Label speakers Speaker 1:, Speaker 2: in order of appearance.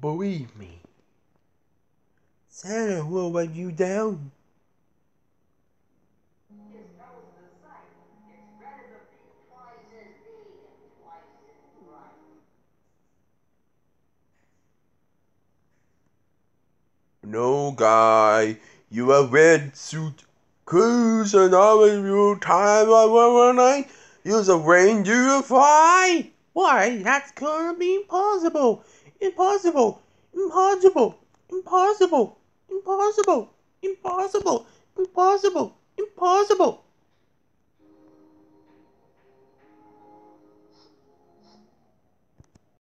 Speaker 1: believe me. Santa will let you down. No, guy, you a red suit cruise and all of you time of one night. Use a reindeer fly. Why, that's gonna be impossible. Impossible. Impossible. Impossible. Impossible. Impossible. Impossible. Impossible.